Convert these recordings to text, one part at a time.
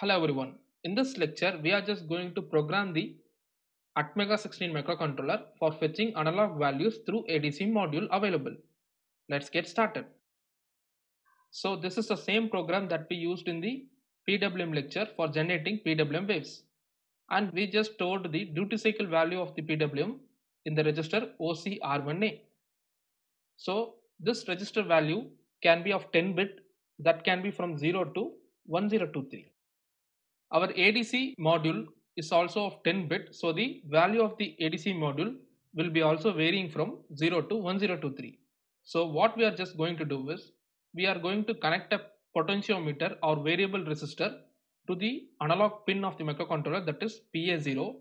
Hello everyone. In this lecture, we are just going to program the Atmega 16 microcontroller for fetching analog values through ADC module available. Let's get started. So this is the same program that we used in the PWM lecture for generating PWM waves. And we just stored the duty cycle value of the PWM in the register OCR1A. So this register value can be of 10 bit that can be from 0 to 1023. Our ADC module is also of 10 bit so the value of the ADC module will be also varying from 0 to 1023. So what we are just going to do is we are going to connect a potentiometer or variable resistor to the analog pin of the microcontroller that is PA0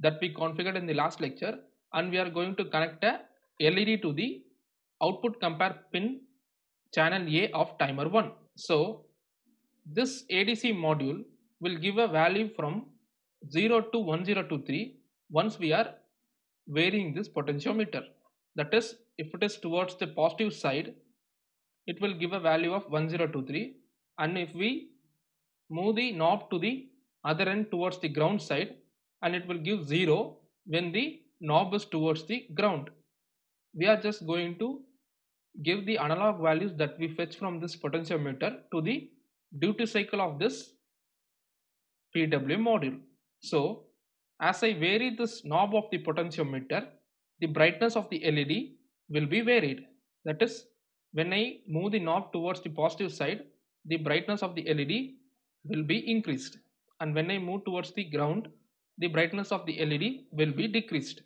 that we configured in the last lecture and we are going to connect a LED to the output compare pin channel A of timer 1. So this ADC module will give a value from 0 to 1023 once we are varying this potentiometer. That is if it is towards the positive side it will give a value of 1023 and if we move the knob to the other end towards the ground side and it will give 0 when the knob is towards the ground. We are just going to give the analog values that we fetch from this potentiometer to the duty cycle of this PWM module. So as I vary this knob of the potentiometer, the brightness of the LED will be varied. That is when I move the knob towards the positive side, the brightness of the LED will be increased and when I move towards the ground, the brightness of the LED will be decreased.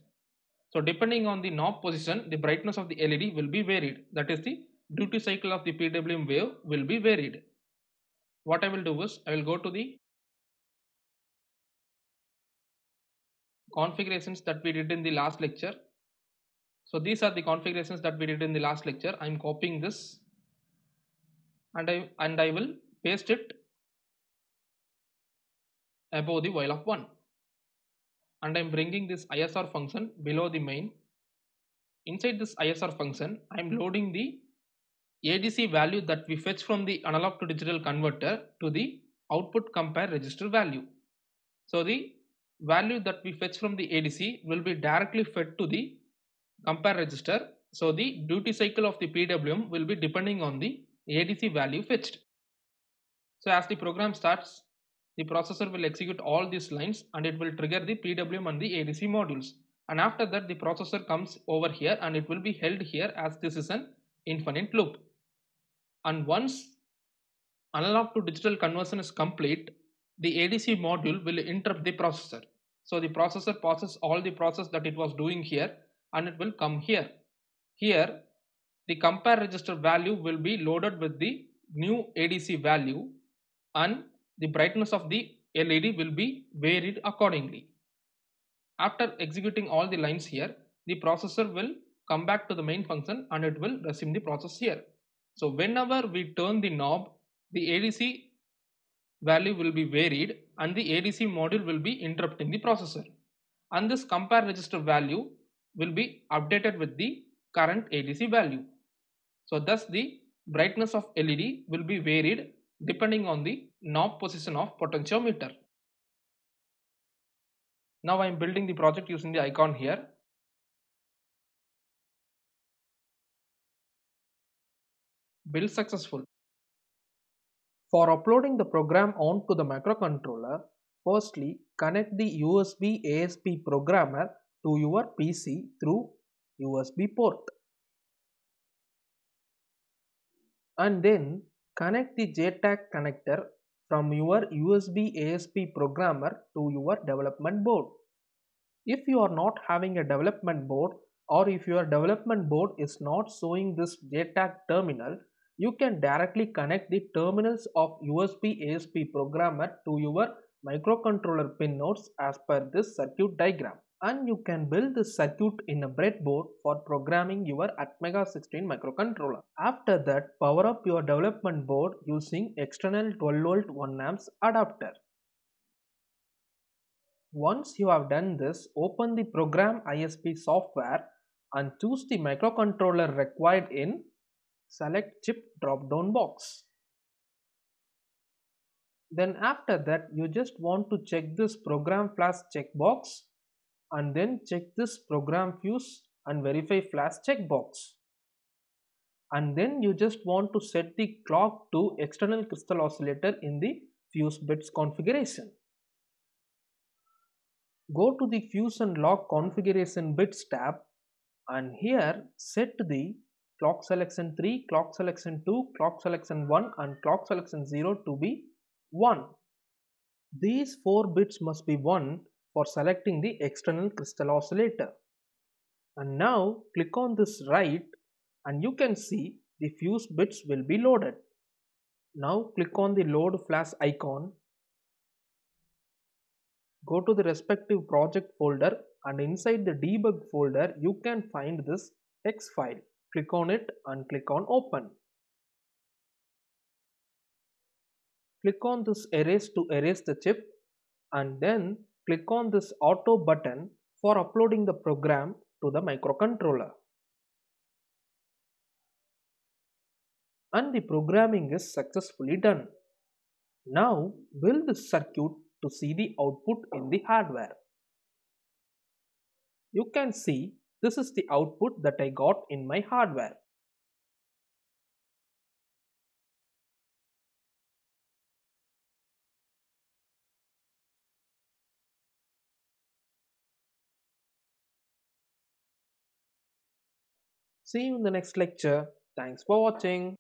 So depending on the knob position, the brightness of the LED will be varied. That is the duty cycle of the PWM wave will be varied. What I will do is I will go to the configurations that we did in the last lecture. So these are the configurations that we did in the last lecture. I am copying this and I and I will paste it above the while of 1 and I am bringing this ISR function below the main. Inside this ISR function I am loading the ADC value that we fetch from the analog to digital converter to the output compare register value. So the value that we fetch from the ADC will be directly fed to the compare register. So the duty cycle of the PWM will be depending on the ADC value fetched. So as the program starts, the processor will execute all these lines and it will trigger the PWM and the ADC modules. And after that the processor comes over here and it will be held here as this is an infinite loop. And once analog to digital conversion is complete, the ADC module will interrupt the processor. So the processor pauses all the process that it was doing here and it will come here. Here the compare register value will be loaded with the new ADC value and the brightness of the LED will be varied accordingly. After executing all the lines here, the processor will come back to the main function and it will resume the process here. So whenever we turn the knob, the ADC value will be varied and the ADC module will be interrupting the processor. And this compare register value will be updated with the current ADC value. So thus the brightness of LED will be varied depending on the knob position of potentiometer. Now I am building the project using the icon here. Build successful. For uploading the program onto the microcontroller, firstly connect the USB ASP programmer to your PC through USB port. And then connect the JTAG connector from your USB ASP programmer to your development board. If you are not having a development board or if your development board is not showing this JTAG terminal, you can directly connect the terminals of USB ASP programmer to your microcontroller pin nodes as per this circuit diagram and you can build this circuit in a breadboard for programming your Atmega 16 microcontroller. After that, power up your development board using external 12 volt 1 amps adapter. Once you have done this, open the program ISP software and choose the microcontroller required in, select chip drop down box. Then after that you just want to check this program flash checkbox and then check this program fuse and verify flash checkbox. And then you just want to set the clock to external crystal oscillator in the fuse bits configuration. Go to the fuse and lock configuration bits tab and here set the clock selection 3, clock selection 2, clock selection 1 and clock selection 0 to be 1. These 4 bits must be 1 for selecting the external crystal oscillator. And now click on this right and you can see the fuse bits will be loaded. Now click on the load flash icon. Go to the respective project folder and inside the debug folder you can find this hex file. Click on it and click on open. Click on this erase to erase the chip and then click on this auto button for uploading the program to the microcontroller. And the programming is successfully done. Now build the circuit to see the output in the hardware. You can see this is the output that I got in my hardware. See you in the next lecture. Thanks for watching.